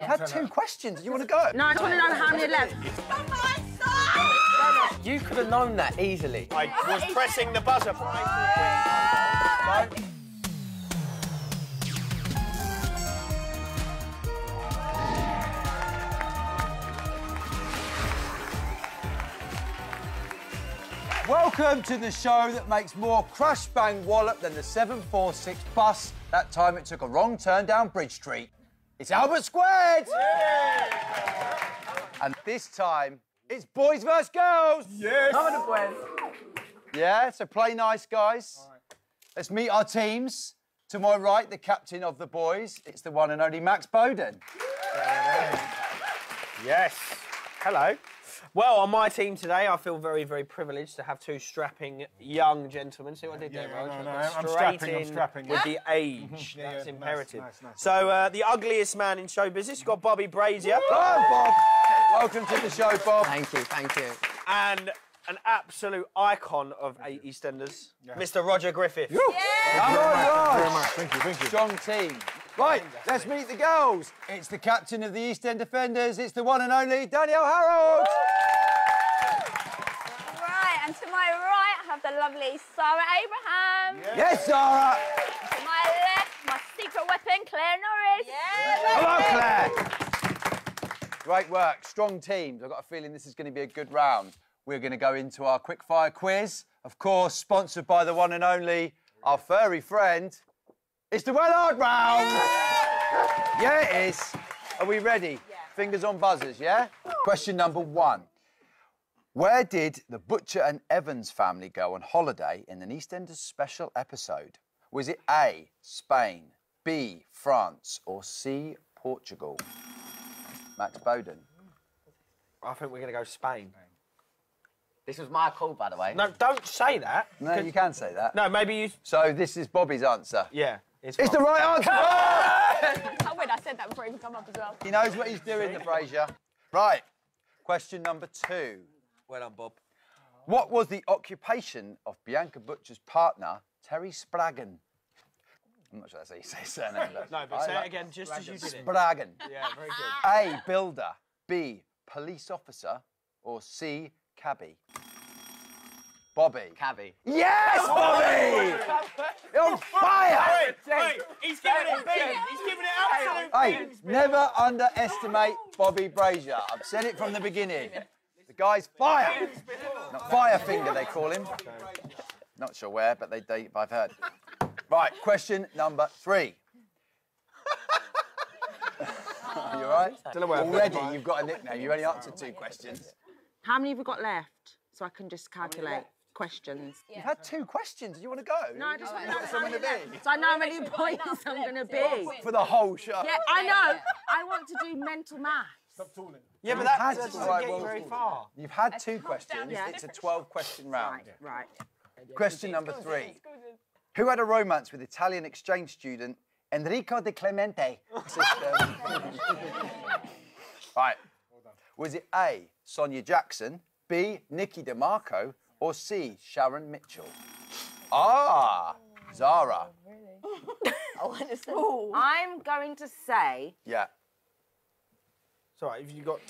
You've had two questions. You want to go? No, I just want to know how many left. Oh you could have known that easily. I was pressing the buzzer. For April Queen. Welcome to the show that makes more crash bang wallop than the 746 bus. That time it took a wrong turn down Bridge Street. It's Albert Squared! And this time, it's boys versus girls! Yes. Yeah, so play nice, guys. Let's meet our teams. To my right, the captain of the boys. It's the one and only Max Bowden. Yes. Hello. Well, on my team today, I feel very, very privileged to have two strapping young gentlemen. See what I did there, Yeah, Rog? no, I no, got I'm strapping, I'm strapping, With yeah. the age. Yeah, That's yeah, imperative. nice, nice, nice. So, uh, the ugliest man in show business, you've got Bobby Brazier. Hello, Bob. Welcome to the show, Bob. Thank you, thank you. and an absolute icon of eight EastEnders, Mr. Roger Griffith. Come on, Very Rog. much. Thank you, thank you. Strong team. Right, let's meet the girls. It's the captain of the East End Defenders. It's the one and only Danielle Harold. Right, and to my right, I have the lovely Zaraah Abraham. Yes, Zaraah. To my left, my secret weapon, Clair Norris. Hello, Clair. Great work. Strong teams. I've got a feeling this is going to be a good round. We're going to go into our quickfire quiz. Of course, sponsored by the one and only, our furry friend. It's the Wellard round. Yeah, it is. Are we ready? Fingers on buzzers, yeah? Question number one. Where did the Butcher and Evans family go on holiday in an EastEnders special episode? Was it A, Spain, B, France, or C, Portugal? Max Bowden. I think we're going to go Spain. This was my call, by the way. No, don't say that. No, you can say that. No, maybe you. So this is Bobby's answer. Yeah. It's, It's the right answer. How weird I said that before it even come up as well. he knows what he's doing, the Fraser. Right. Question number two. Well done, Bob. What was the occupation of Bianca Butcher's partner, Terry Spraggan? I'm not sure that's how you say his surname. but No, but I say like- it again just as you did it. Spraggan. Yeah, very good. A, builder. B, police officer. Or C, cabbie. Bobby. Cabby. Yes, oh, Bobby! You're on fire! Wait, he's giving it beans. He's giving it absolute Hey, never underestimate Bobby Brazier. I've said it from the beginning. The guy's fire. Not fire finger, they call him. Not sure where, but they, they I've heard. Right, question number three. Are you all right? know where Already, you've got a nickname. You've only answered two questions. How many have we got left? So I can just calculate questions. You've had two questions. Do you want to go? No, I just oh, want to know how someone many to left. be. So I know how many points I'm going to be. For the whole show. Yeah, I know. I want to do mental math. Stop talking. Yeah, but that to doesn't try get you very far. You've had two questions. It's a 12 question round. Right, right. Question number three. Who had a romance with Italian exchange student Enrico de Clemente? System. right. Was it A, Sonia Jackson, B, Nikki DeMarco, or C, Sharon Mitchell? Ah, Zaraah. I'm going to say Yeah. It's all right. If you got.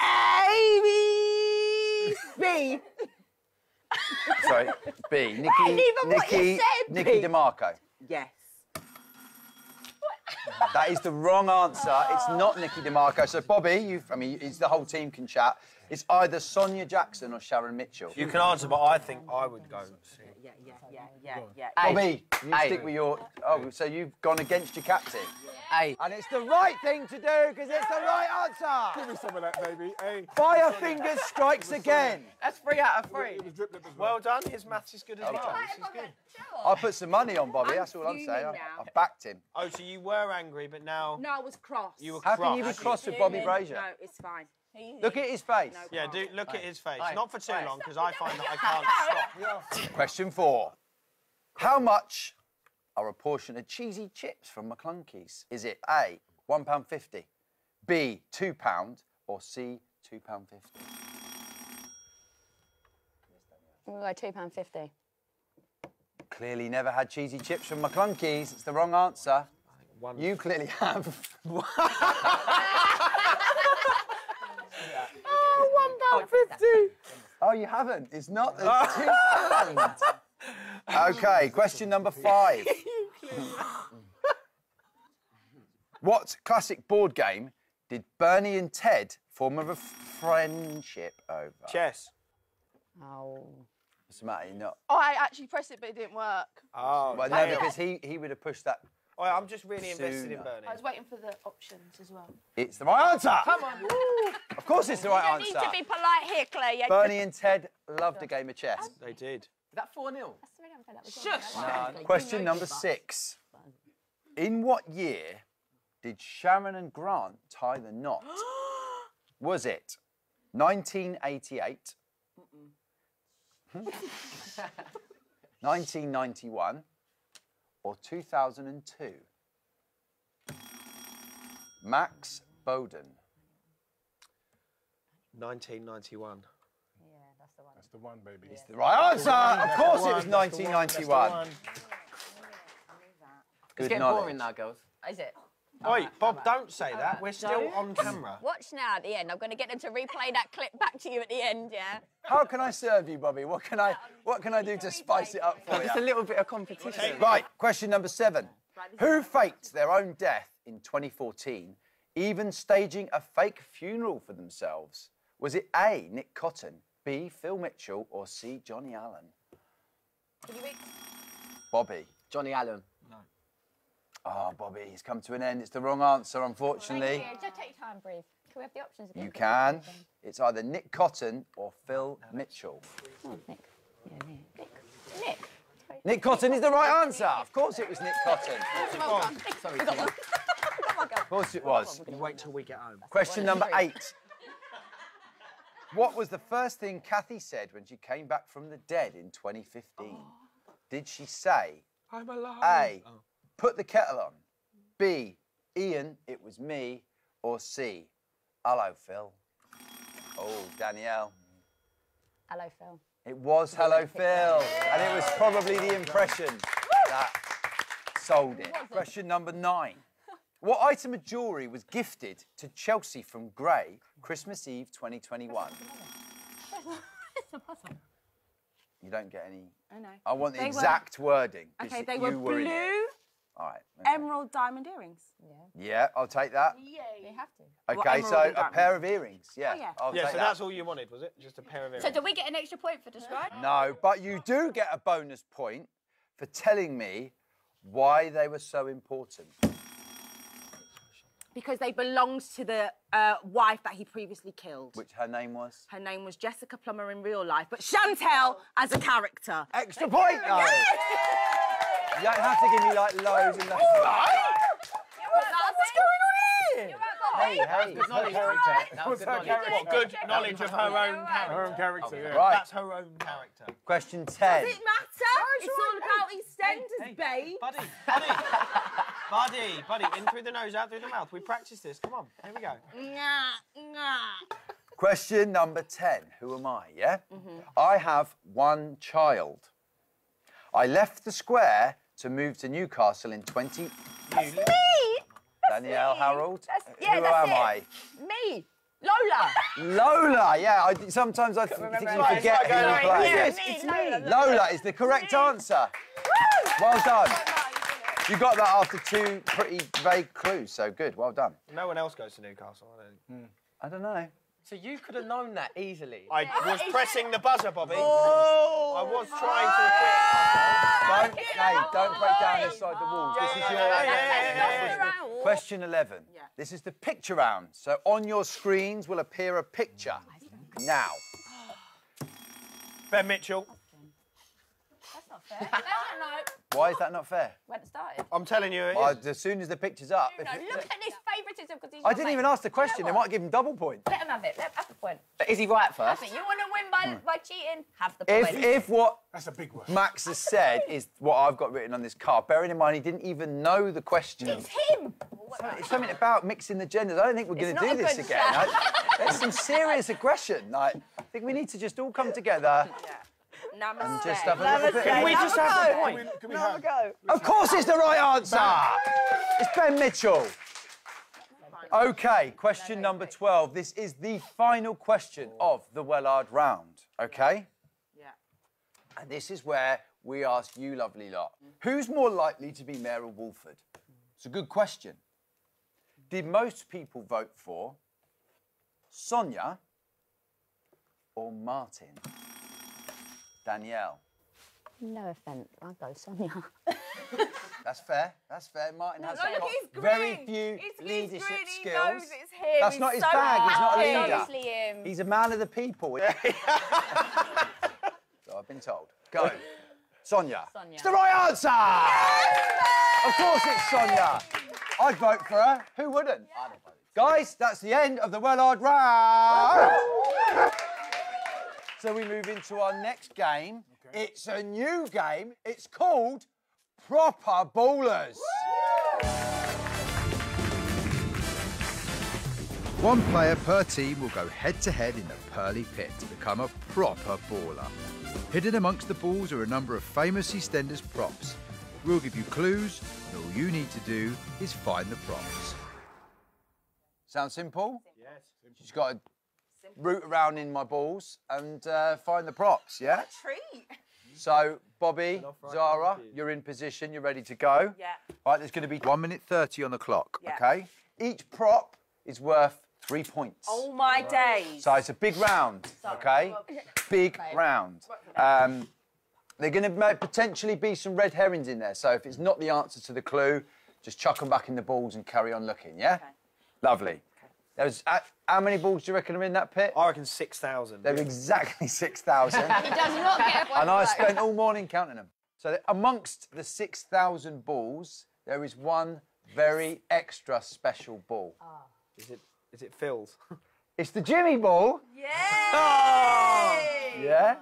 A, B, B. Sorry, B. Nikki, even what you Nikki, said, Nikki B. DeMarco. Yes. That is the wrong answer. It's not Nikki DeMarco. So, Bobby, you I mean, it's the whole team can chat. It's either Sonia Jackson or Sharon Mitchell. You can answer, but I think I would go. C. Yeah, yeah, yeah, yeah, yeah. Bobby, you Hey. stick with your. Oh, so you've gone against your captain. Hey, And it's the right thing to do because it's the right answer. Give me some of that, baby. Hey. Fire fingers strikes again. that's three out of three. It was drip lip as well. Well done. His maths is good as well. This is good. I put some money on Bobby. That's all I'm saying. I, now. I backed him. Oh, so you were angry, but now No, I was cross. you were How can you be cross. cross with Bobby Brazier? No, it's fine. Look at his face. Yeah, do look at his face. Hey. Not for too long, because I find that I can't stop. Question four. How much are a portion of cheesy chips from McKlunky's? Is it A, £1.50, B, £2, or C, £2.50? We'll go two pound fifty. Clearly never had cheesy chips from McKlunky's. It's the wrong answer. One. You clearly have. Oh, you haven't. It's not the two pound. Okay, question number five. what classic board game did Bernie and Ted form of a friendship over? Chess. Oh. What's the matter? You're not. Oh, I actually pressed it, but it didn't work. Oh, Well, no, because he, he would have pushed that. Oh, I'm just really invested in Sooner. Bernie. I was waiting for the options as well. It's the right answer. Come on. Of course, it's the right answer. You need answer. to be polite here, Clair. Yeah. Bernie and Ted loved a game of chess. They did. Is that 4 0? Shush. Uh, question number six. In what year did Sharon and Grant tie the knot? Was it 1988, 1991, or 2002? Max Bowden. 1991. That's the one, That's the one, baby. The right answer! Of course it was That's the one, that's the 1991. It's Good getting knowledge. boring now, girls. Is it? Wait, Bob, don't say that. We're still on camera. Watch now at the end. I'm going to get them to replay that clip back to you at the end, yeah? How can I serve you, Bobby? What can I what can I do to spice it up for you? Just a little bit of competition. Right, question number seven. Who faked their own death in 2014, even staging a fake funeral for themselves? Was it A, Nick Cotton, B, Phil Mitchell, or C, Johnny Allen? Bobby. Johnny Allen. Oh, Bobby, he's come to an end. It's the wrong answer, unfortunately. Just take your time, breathe. Can we have the options again? You can. It's either Nick Cotton or Phil Mitchell. Hmm. Nick. Yeah, Nick. Nick. Nick Cotton is the right answer. Of course it was Nick Cotton. Sorry, Tim. Of course it was. You wait till we get home. Question number eight. What was the first thing Kathy said when she came back from the dead in 2015? Did she say, I'm alive. A, oh. Put the kettle on, B, Ian, it was me, or C, hello, Phil? Oh, Danielle. Hello, Phil. It was Hello, Phil. And it was probably the impression that sold it. Question number nine. What item of jewellery was gifted to Chelsea from Gray Christmas Eve 2021? It's a puzzle. You don't get any. I know. I want the They were- exact wording. 'cause Okay, they were blue. All right. okay. emerald diamond earrings. Yeah, Yeah, I'll take that. Yeah. you have to. Okay, emerald so a diamond. pair of earrings. Yeah, Oh, yeah. I'll Yeah, take so that. that's all you wanted, was it? Just a pair of earrings. So earrings. do we get an extra point for describing? No, but you do get a bonus point for telling me why they were so important. Because they belonged to the uh, wife that he previously killed. Which her name was? Her name was Jessica Plummer in real life, but Chantelle as a character. Extra point, though. You don't have to give me like loads and loads. What's going on here? Hey, hey, Good knowledge. That was good knowledge. What good knowledge of her own Her character. own character, yeah. Right, That's her own character. question 10. Does it matter? It's all about EastEnders, babe. Buddy, buddy, buddy, buddy. In through the nose, out through the mouth. We practice this. Come on, here we go. Nah, nah. Question number 10. Who am I, yeah? Mm-hmm. I have one child. I left the square to move to Newcastle in 20... That's me! Danielle Harold. That's- yeah, Who that's am it. I? Me. Lola. Lola, yeah. I, sometimes I think you forget who you play. Yes, it's me. Lola is the correct answer. Well done. You got that after two pretty vague clues, so good. Well done. No one else goes to Newcastle. I don't. think. I don't know. So you could have known that easily. I was pressing the buzzer, Bobby. Oh. I was trying to equip. Ah, don't, hey, don't break down inside the walls. This is your yeah, yeah, yeah, question 11. This is the picture round. So on your screens will appear a picture. Oh, now, Ben Mitchell. That's not fair. Why is that not fair? When it started. I'm telling you, it Well, is. as soon as the picture's up. No, if- look at this favouritism because he's I didn't even ask the You know question. They might give him double points. Let him have it. Let him have the point. But is he right first? You want to win by, hmm. by cheating? Have the If, point. if what That's a big one. Max has said is what I've got written on this card. Bearing in mind he didn't even know the question. It's him. It's something about mixing the genders. I don't think we're going to do this again. I, there's some serious aggression. Like, I think we need to just all come together. Namaste. And just have a little bit. Can we just have the Can point? we, can we have, go. Of course, it's the right answer. It's Ben Mitchell. Okay, question number 12. This is the final question of the Wellard round, okay? Yeah. And this is where we ask you, lovely lot, who's more likely to be Mayor of Walford? It's a good question. Did most people vote for Sonia or Martin? Danielle. No offence, I'll go Sonia. That's fair. That's fair. Martin has No, look, got very few He's- he's leadership green, he skills. knows it's him. That's He's not his so bag. He's not a leader. Obviously him. He's a man of the people. so I've been told. Go. Sonia. Sonia. It's the right answer. Of course it's Sonia. I'd vote for her. Who wouldn't? Guys, that's the end of the Wellard round. So we move into our next game. It's a new game. It's called Proper Ballers. One player per team will go head to head in the pearly pit to become a proper baller. Hidden amongst the balls are a number of famous EastEnders props. We'll give you clues, and all you need to do is find the props. Sound simple? Yes. Just got to root around in my balls and uh, find the props, yeah? A Treat. So, Bobby, right Zaraah, now, you're in position, you're ready to go. Yeah. All right, there's going to be one minute 30 on the clock, Yeah. okay? Each prop is worth three points. Oh my days. So it's a big round, okay? Big round. Um, they're going to potentially be some red herrings in there. So if it's not the answer to the clue, just chuck them back in the balls and carry on looking. Yeah. Lovely. There's uh, how many balls do you reckon are in that pit? I reckon 6,000. They're exactly six thousand. He does not get a point. and I for spent all morning counting them. So that amongst the 6,000 balls, there is one very extra special ball. Is it, is it Phil's? It's the Jimmy ball. Yay! Yeah.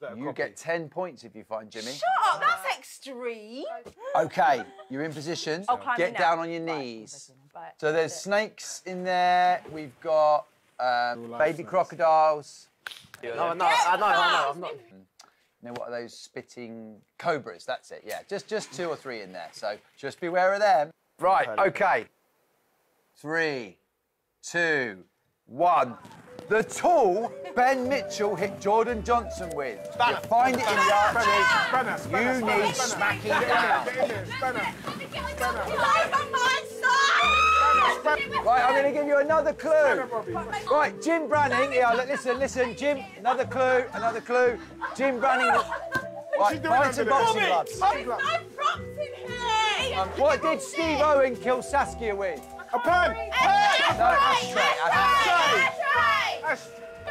Better You copy. get 10 points if you find Jimmy. Shut up, that's extreme. Okay, you're in position. I'll climb Get in now. down on your knees. So there's snakes in there. We've got um, baby snakes. crocodiles. No, no, I know, I know. I'm not. You know what are those spitting cobras? That's it. Yeah, just just two or three in there. So just beware of them. Right. Okay. Three, two, one. The tool Ben Mitchell hit Jordan Johnson with. You find it in the arches. Spanner, spanner, You need smacking Get down. there, get in there, spanner. Over! Right, I'm going to give you another clue. Right, Jim Branning. Yeah, listen, listen, Jim. Another clue, another clue. Jim Branning. was- she Right, doing find some under there? boxing gloves. Boxing gloves. No props in here! Um, what did Steve Owen kill Saskia with? A pen. No, ashtray. ashtray. Ash.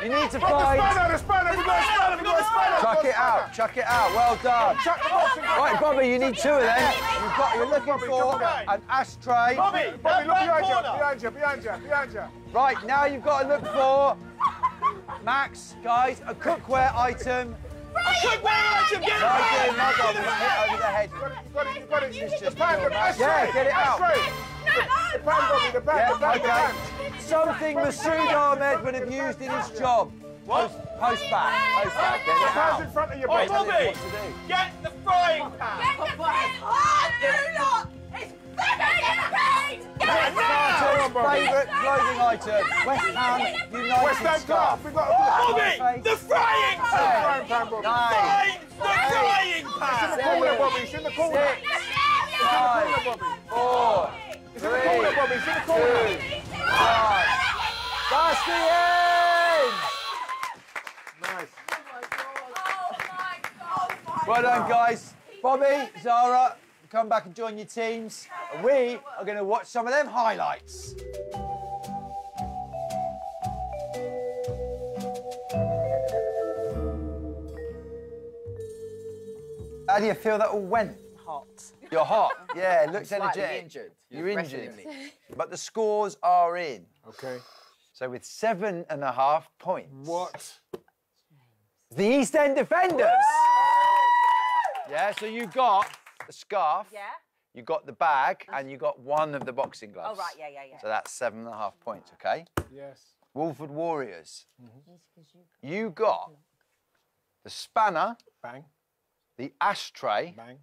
You need to The find. spanner, the spanner, we got a spanner, we got a spanner. Chuck it out. Chuck it out. Well done. Chuck the boxing glove. Right, Bobby, you need two of them. You've got. You're looking Bobby, for an ashtray. Bobby, Bobby, look behind you, behind you, behind you, behind you. Right, now you've got to look for Max, guys, a cookware item. Cookware item, get No, good, well done. It's hit over the head. You got it, you got it, you got it. It's The just pan, pure the math. ashtray. Yeah, get it out. Ashtray. The pan, the pan, the pan, the pan. Something Masood Ahmed would have used in his job. Post, post back. Post back. Get The it pan's in front of you, Oi, Bobby. Bobby! What to do. Get the frying pan! Get the pen on, you lot! It's begging Get it Carter's favourite clothing item. West Ham United West Ham scarf. glass, we got a. Bobby! The frying pan! The Frying pan, Bobby. Nine, Find the frying pan! Corner, Bobby, it's in the corner. six, five, Corner, Bobby. four, In the corner, three, Bobby, it's in the corner. two. That's the end! Nice. Oh, well done, guys. Bobby, Zaraah, come back and join your teams. And we are going to watch some of them highlights. How do you feel that all went? Hot. You're hot. Yeah, it looks Slightly energetic. injured. You're injured. Wrestlingly. But the scores are in. Okay. So with seven and a half points. What? The East End Defenders. Yeah, so you got the scarf, Yeah? you got the bag, uh-huh. and you got one of the boxing gloves. Oh, right, yeah, yeah, yeah. So that's seven and a half points, okay? Yes. Walford Warriors. Mm-hmm. You got the spanner, Bang, the ashtray, bang.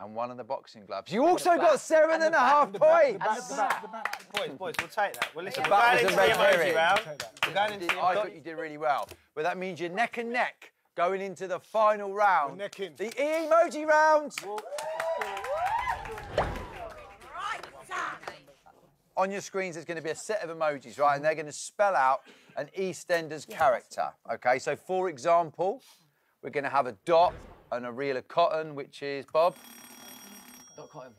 And one of the boxing gloves. You also got seven and a half points. The back, the back. Boys, boys, we'll take that. Well, listen, The we're back going into a the emoji round. We're going into the I thought you did really well. But that means you're neck and neck going into the final round. We're necking. The E emoji round. On your screens, there's going to be a set of emojis, right? And they're going to spell out an EastEnders character. Okay, so for example, we're going to have a dot and a reel of cotton, which is Bob. Dot cotton.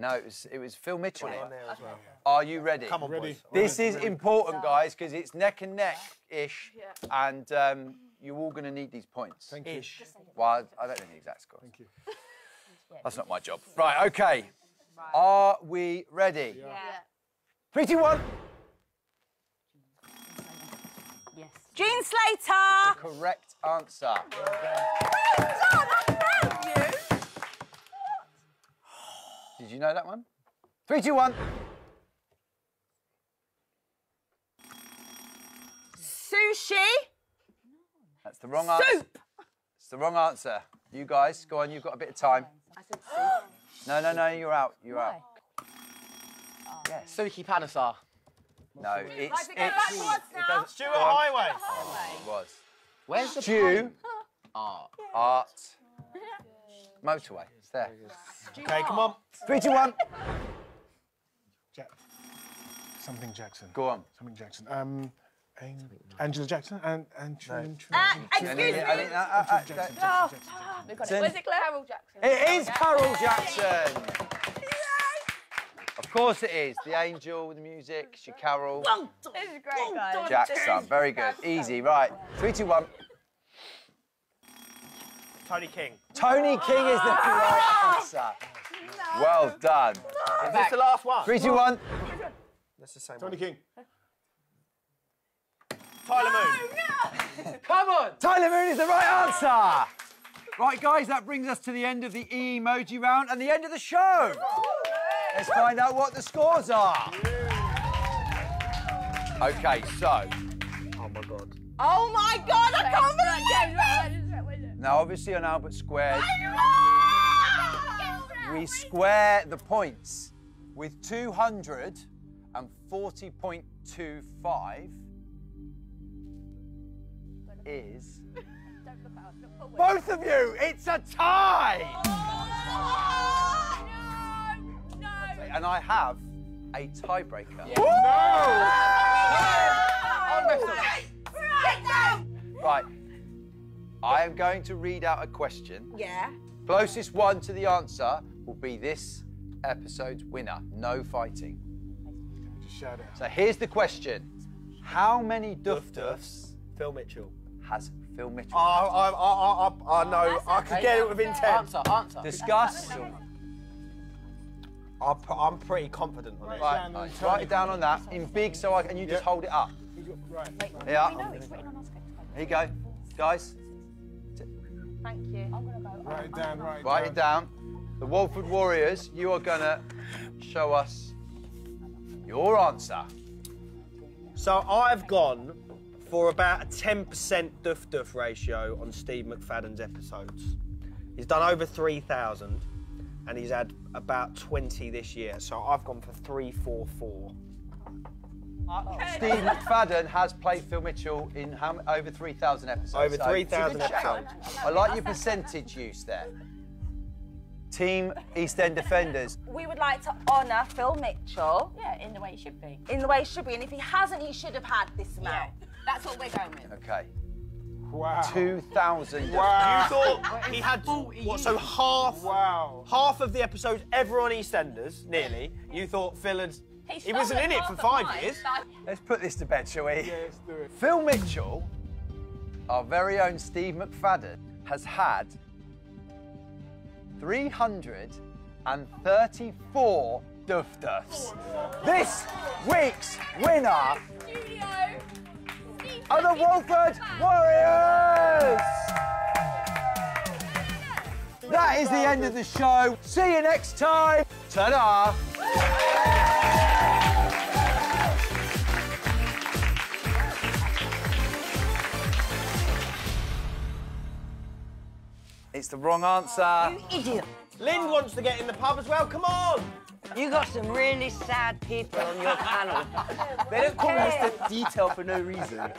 No, it was, it was Phil Mitchell. on there as well. Are you ready? Come on, Ready. boys. This is important, guys, because it's neck and neck ish, and um, you're all going to need these points. Thank you. Ish. Well, I I don't know the exact score. Thank you. That's not my job. Right, okay. Are we ready? Yeah. Three, two, one. Yes. Jean Slater. Correct answer. Did you know that one? Three, two, one. Sushi. That's the wrong answer. Soup. It's the wrong answer. You guys, go on. You've got a bit of time. I said soup. No, no, no. You're out. You're out. Yes. Suki Panesar. No, it's Right, we go it's. it Stuart go on. Highway. It was. Where's the Stew, art? art, motorway. It's there. Okay, come on. Three, two, one. Jack. Something Jackson. Go on. Something Jackson. Um, Ang- Angela Jackson and and Trin- Trin- Uh, excuse me. think- I think- Jackson, ah, that- Jackson, ah, Jackson. We got Then- it. Where's it, Clair? Carol Jackson. It is Carol Jackson. Of course it is. The angel, with the music, she Carol. This is great, guys. Jackson. Very good. Easy. Right. Three, two, one. Tony King. Tony King is the right answer. Well done. Is this the last one? Three, two, one. That's the same Tony one. King. Tyler Moon. Come on! Tyler Moon is the right answer. Right, guys, that brings us to the end of the E emoji round and the end of the show. Let's find out what the scores are. Okay, so Oh my god. Oh my God! I can't believe it. Now obviously on Albert Square, we square the points with 240.25 is both of you. It's a tie. Oh, and I have a tiebreaker. Right. I am going to read out a question. Yeah. Closest one to the answer will be this episode's winner. No fighting. Just shout it. So here's the question How many Duff Duffs Phil Mitchell. has Phil Mitchell? Oh, I, I, I, I oh, know. I could get it within 10. Answer, answer. Discuss. I'm, p- I'm pretty confident on it. Right, right, write it down on that in big so I can- and you just hold it up. Right. Yeah. No, it's written on our script. Here you go. Guys, Thank you. Write it down. Write it write it down. The Walford Warriors, you are gonna show us your answer. So I've gone for about a 10% duff duff ratio on Steve McFadden's episodes. He's done over 3,000 and he's had about 20 this year. So I've gone for 344. Oh. Steve McFadden has played Phil Mitchell in how, over 3,000 episodes. Over 3,000 it's a good shout. episodes. I like your percentage use there. Team East End Defenders. We would like to honour Phil Mitchell Yeah, in the way he should be. in the way he should be, and if he hasn't, he should have had this amount. That's what we're going with. Okay. Wow. 2,000. Wow. You thought he had what? So half, Wow. half of the episodes ever on EastEnders, nearly. You thought Phil had. He wasn't in it for five years. Let's put this to bed, shall we? Yeah, let's do it. Phil Mitchell, our very own Steve McFadden, has had 334 Duff Duffs. This week's winner are the Walford Warriors! That is the end of the show. See you next time. Ta-da! It's the wrong answer. You idiot. Lind wants to get in the pub as well. Come on. You got some really sad people on your panel. They don't call me Mr. Detail for no reason.